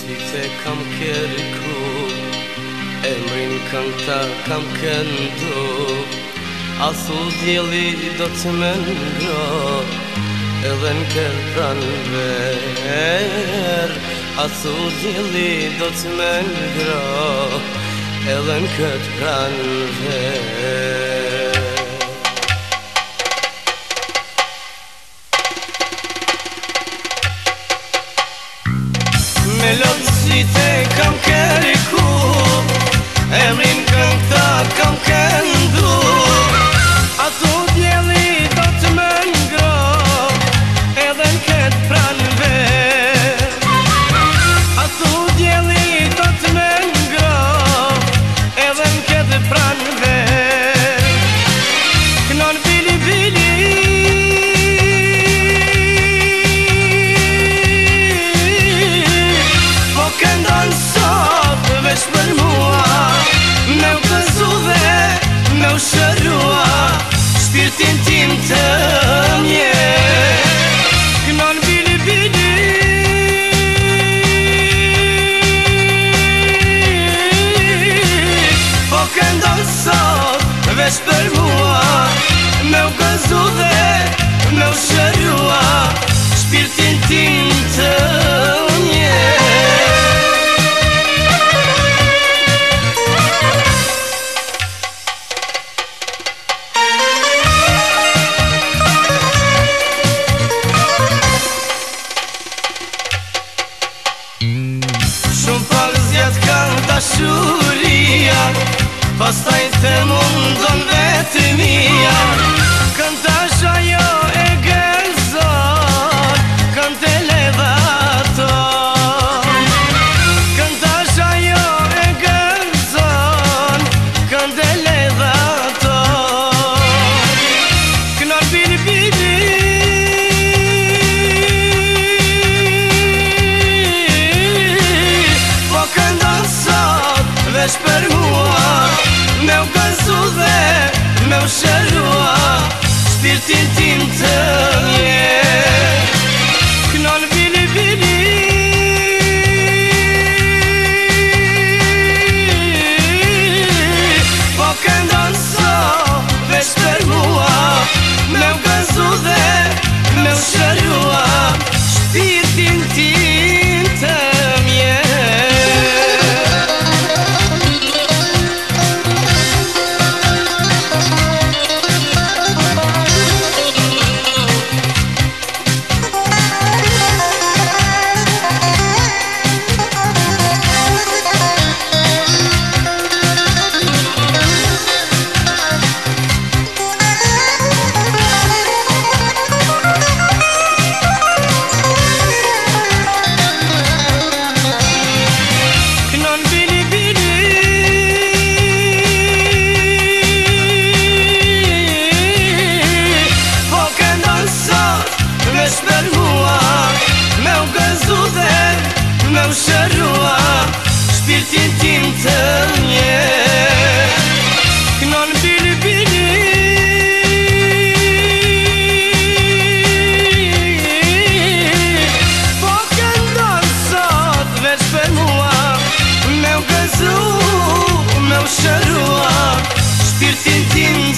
si të kam kërku Emrin kam ta kam këndu A thull djeli do të më Edhe në kërta në ver A thull djeli do të më Edhe në kërta ver get it Pastaj të mundon vetë Kën Kënta shë jo e gërëzor Kënte levaton Kënta shë jo e gërëzor Kënte levaton Këna bini piri Po këndon sot Vesh për mua Me u kësu dhe me u shërua Shpirtin tim të njerë dhe me u shërua Shpirtin tim të me Kënon bili bili Po këndon sot veç për mua Me u gëzu, me u shërua Shpirtin tim